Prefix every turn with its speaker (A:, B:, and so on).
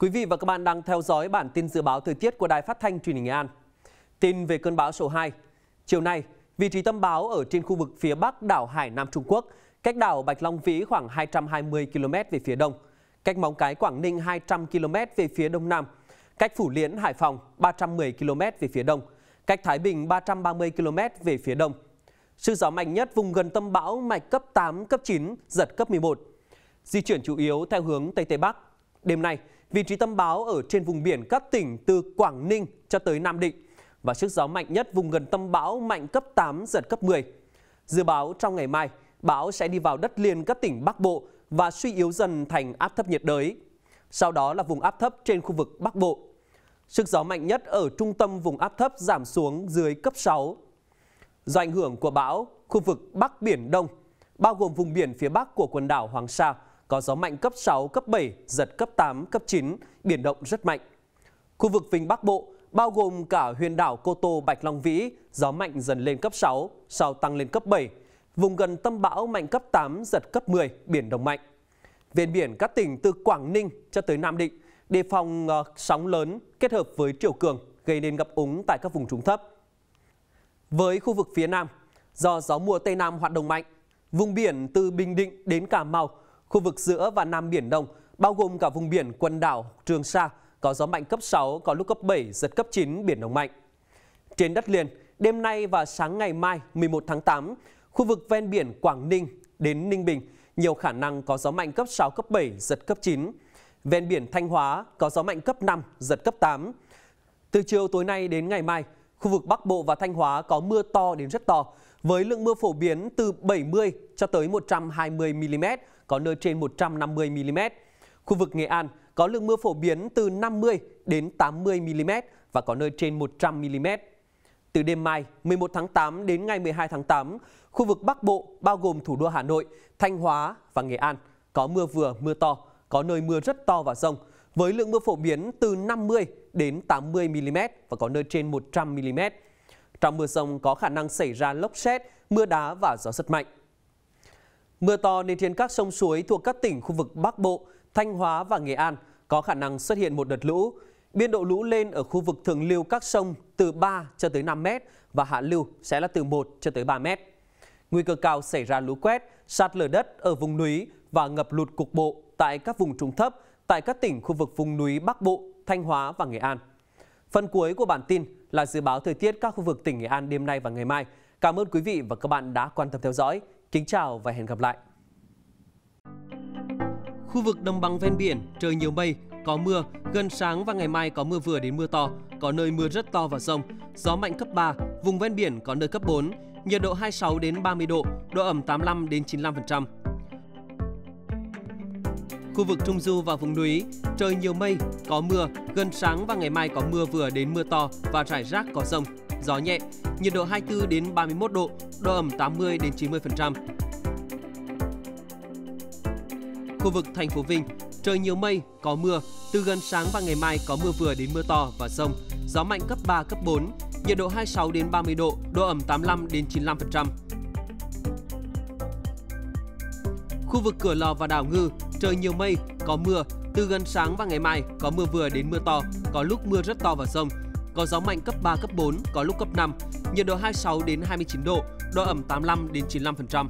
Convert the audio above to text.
A: Quý vị và các bạn đang theo dõi bản tin dự báo thời tiết của Đài Phát thanh Truyền hình Nghệ An. Tin về cơn bão số 2. Chiều nay, vị trí tâm bão ở trên khu vực phía Bắc đảo Hải Nam Trung Quốc, cách đảo Bạch Long Vĩ khoảng 220 km về phía đông, cách Móng Cái Quảng Ninh 200 km về phía đông nam, cách Phủ Liễn Hải Phòng 310 km về phía đông, cách Thái Bình 330 km về phía đông. Sức gió mạnh nhất vùng gần tâm bão mạnh cấp 8, cấp 9, giật cấp 11. Di chuyển chủ yếu theo hướng Tây Tây Bắc. Đêm nay, vị trí tâm bão ở trên vùng biển các tỉnh từ Quảng Ninh cho tới Nam Định và sức gió mạnh nhất vùng gần tâm bão mạnh cấp 8, giật cấp 10. Dự báo trong ngày mai, bão sẽ đi vào đất liền các tỉnh Bắc Bộ và suy yếu dần thành áp thấp nhiệt đới. Sau đó là vùng áp thấp trên khu vực Bắc Bộ. Sức gió mạnh nhất ở trung tâm vùng áp thấp giảm xuống dưới cấp 6. Do ảnh hưởng của bão, khu vực Bắc Biển Đông, bao gồm vùng biển phía Bắc của quần đảo Hoàng Sa, có gió mạnh cấp 6, cấp 7, giật cấp 8, cấp 9, biển động rất mạnh. Khu vực Vịnh Bắc Bộ, bao gồm cả huyền đảo Cô Tô, Bạch Long Vĩ, gió mạnh dần lên cấp 6, sau tăng lên cấp 7. Vùng gần tâm bão mạnh cấp 8, giật cấp 10, biển động mạnh. Ven biển các tỉnh từ Quảng Ninh cho tới Nam Định, đề phòng uh, sóng lớn kết hợp với triều cường gây nên ngập úng tại các vùng trũng thấp. Với khu vực phía Nam, do gió mùa Tây Nam hoạt động mạnh, vùng biển từ Bình Định đến Cà Mau, khu vực giữa và Nam Biển Đông, bao gồm cả vùng biển quần đảo Trường Sa, có gió mạnh cấp 6, có lúc cấp 7, giật cấp 9, biển động mạnh. Trên đất liền, đêm nay và sáng ngày mai 11 tháng 8, khu vực ven biển Quảng Ninh đến Ninh Bình nhiều khả năng có gió mạnh cấp 6, cấp 7, giật cấp 9. Ven biển Thanh Hóa có gió mạnh cấp 5, giật cấp 8. Từ chiều tối nay đến ngày mai, khu vực Bắc Bộ và Thanh Hóa có mưa to đến rất to, với lượng mưa phổ biến từ 70 cho tới 120 mm, có nơi trên 150 mm. Khu vực Nghệ An có lượng mưa phổ biến từ 50 đến 80 mm và có nơi trên 100 mm. Từ đêm mai 11 tháng 8 đến ngày 12 tháng 8, khu vực Bắc Bộ bao gồm thủ đô Hà Nội, Thanh Hóa và Nghệ An có mưa vừa, mưa to, có nơi mưa rất to và rông với lượng mưa phổ biến từ 50 đến 80 mm và có nơi trên 100 mm. Trong mưa rông có khả năng xảy ra lốc xét, mưa đá và gió rất mạnh. Mưa to nên trên các sông suối thuộc các tỉnh khu vực Bắc Bộ, Thanh Hóa và Nghệ An có khả năng xuất hiện một đợt lũ. Biên độ lũ lên ở khu vực thượng lưu các sông từ 3 cho tới 5 mét và hạ lưu sẽ là từ 1 cho tới 3 mét. Nguy cơ cao xảy ra lũ quét, sạt lở đất ở vùng núi và ngập lụt cục bộ tại các vùng trũng thấp tại các tỉnh khu vực vùng núi Bắc Bộ, Thanh Hóa và Nghệ An. Phần cuối của bản tin là dự báo thời tiết các khu vực tỉnh Nghệ An đêm nay và ngày mai. Cảm ơn quý vị và các bạn đã quan tâm theo dõi. Kính chào và hẹn gặp lại. Khu vực đồng bằng ven biển, trời nhiều mây, có mưa, gần sáng và ngày mai có mưa vừa đến mưa to, có nơi mưa rất to và rông, gió mạnh cấp 3, vùng ven biển có nơi cấp 4, nhiệt độ 26 đến 30 độ, độ ẩm 85 đến 95%. Khu vực Trung Du và vùng núi, trời nhiều mây, có mưa, gần sáng và ngày mai có mưa vừa đến mưa to và rải rác có rông, gió nhẹ, nhiệt độ 24 đến 31 độ, độ ẩm 80 đến 90%. Khu vực thành phố Vinh, trời nhiều mây, có mưa, từ gần sáng và ngày mai có mưa vừa đến mưa to và rông, gió mạnh cấp 3, cấp 4, nhiệt độ 26 đến 30 độ, độ ẩm 85 đến 95%. Khu vực Cửa Lò và đảo Ngư, trời nhiều mây, có mưa, từ gần sáng và ngày mai có mưa vừa đến mưa to, có lúc mưa rất to và rông, có gió mạnh cấp 3, cấp 4, có lúc cấp 5, nhiệt độ 26 đến 29 độ, độ ẩm 85 đến 95%.